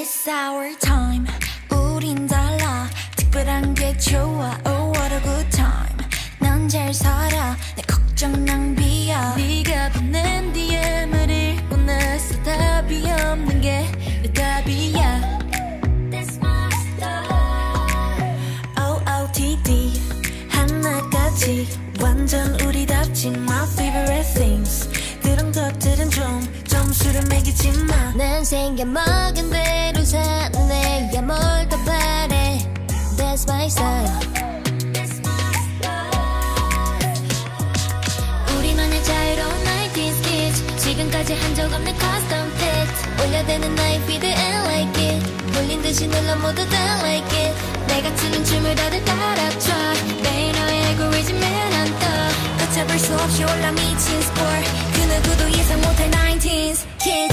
It's our time. 우린 달라. 특별한 게 좋아. Oh what a good time. 넌 잘 살아. 내 걱정 낭비야. 네가 보낸 DM을 읽고 나서 답이 없는 게 내 답이야. That's my style OOTD 하나까지. 완전 우리답지. My favorite things. 그런 것들은 좀 점수를 매기지만 난 생겨 먹은 대 my style 우리만의 자유로운 90s kids. 지금까지 한 적 없는 custom fit 올려대는 나의 feed and like it 몰린 듯이 눌러 모두 다 like it. 내가 추는 춤을 다들 따라춰 매일 너의 알고리즘에 난떠. 걷잡을 수 없이 올라 미친 score 그 누구도 예상 못할 19s kids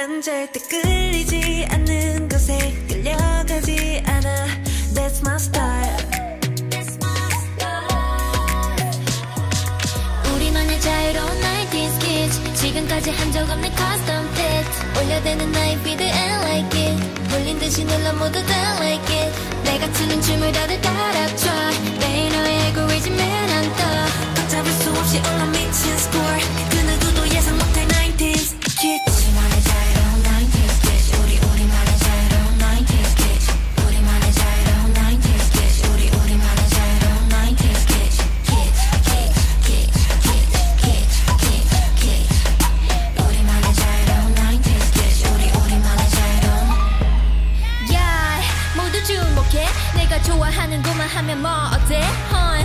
난 절대 끌리지 않는 것에 끌려가지 않아. That's my style. 우리만의 자유로운 90s kids 지금까지 한 적 없는 custom fit. 올려대는 나의 feed and like it. 몰린 듯이 눌러 모두 다 like it. 내가 추는 춤을 다들 따 좋아하는 것만 하면 뭐 어때? Huh?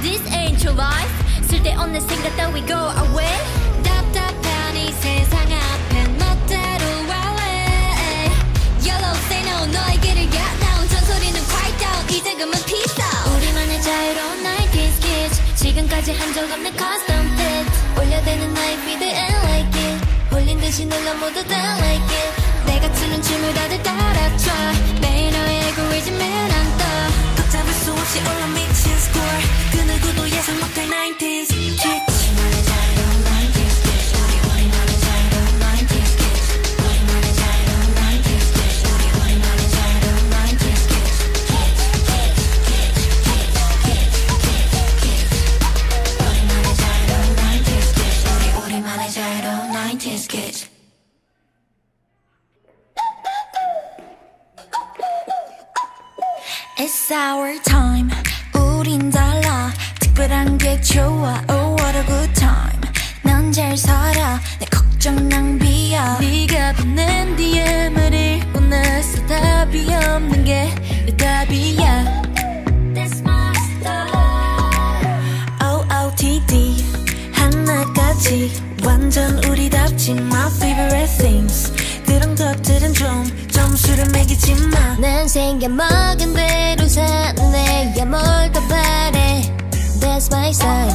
This ain't your life. 쓸데없는 생각 따위 go away. 답답한 이 세상 앞에 멋대로 wallet Yellow say no 너에게를 가 나온 전소리는 quiet down 이제 그만 peace out 우리만의 자유로운 90s kids 지금까지 한 적 없는 custom fit. 올려대는 나의 feed and like it. 홀린 듯이 눌러 모두 다 like it. 내가 추는 춤을 다들 따라춰 매일 너의 알고리즘에 난떠. 걷 잡을 수 없이 올라 미친 score. 그 누구도 예상 못할 90s It's our time 우린 달라 특별한 게 좋아 Oh what a good time 넌 잘 살아 내 걱정 낭비야 네가 보낸 DM을 읽고 나서 답이 없는 게 내 답이야 That's my style OOTD 하나까지 완전 우리답지 My favorite things 그런 것들은 좀 점수를 매기지만 난 생겨먹은 대로 사네 야뭘더 바래. That's my style.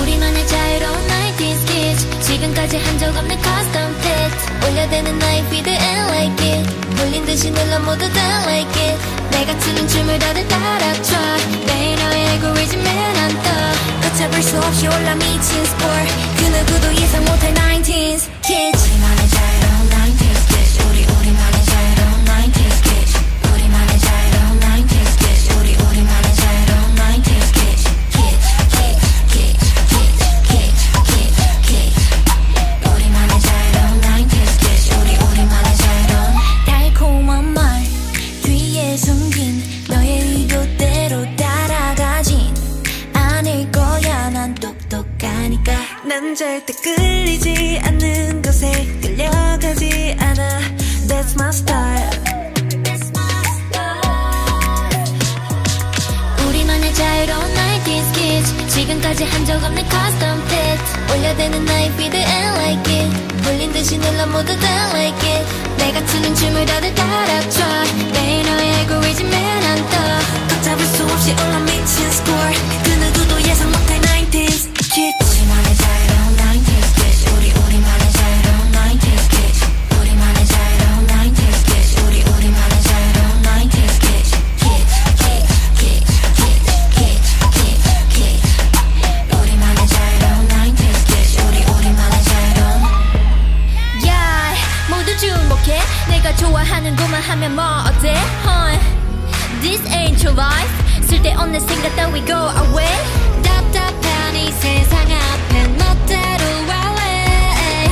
우리만의 자유로운 90s kids. 지금까지 한 적 없는 custom fit 올려대는 나의 feed and like it. 몰린 듯이 눌러 모두 다 like it 내가 추는 춤을 다들 따라춰 매일 너의 알고리즘에 난떠. 걷잡을 수 없이 올라 미친 score 그 누구도 예상 못할 90s 난 절대 끌리지 않는 것에 끌려가지 않아. That's my style. 우리만의 자유로운 90s kids 지금까지 한 적 없는 custom fit 올려대는 나의 feed and like it. 듯이 듯이 눌러 모두 다 like it. 내가 추는 춤을 다들 하는 것만 하면 뭐 어때 huh? This ain't your life 쓸데없는 생각 따위 go away 답답한 이 세상 앞엔 멋대로 wallet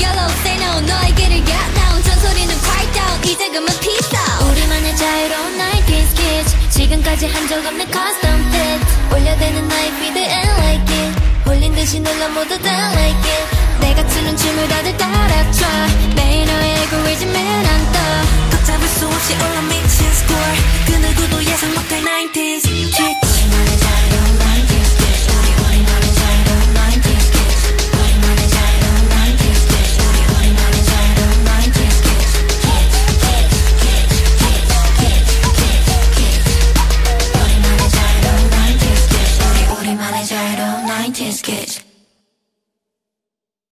Yellow say no 너에게를 get down 전소리는 quiet down 이제 그만 peace out 우리만의 자유로운 90s kids 지금까지 한 적 없는 custom fit 올려대는 나의 feed and like it 홀린 듯이 눌러 모두 다 like it 내가 추는 춤을 다들 따라춰 매일 너의 고해지면 안떠. 걷잡을 수 없이